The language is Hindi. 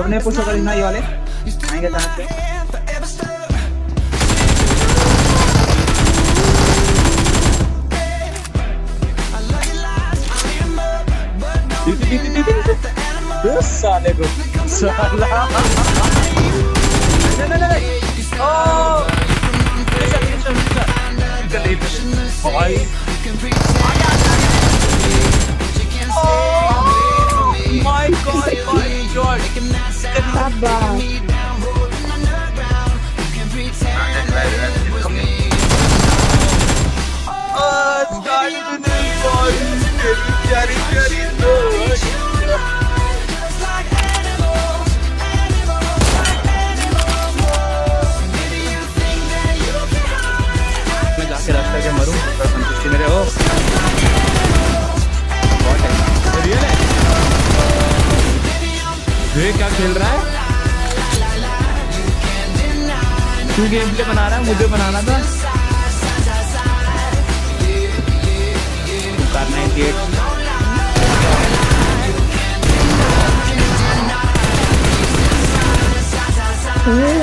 सामने पुश होकर ना ये वाले आएँगे अचानक से साले को। साला। नहीं नहीं नहीं ओ भाई। cherry, मैं जाके रास्ता के मरूं तो संतुष्टि मेरे हो ये क्या खेल रहा है तू गेम प्ले बना रहा है, मुझे बनाना था करना Ooh.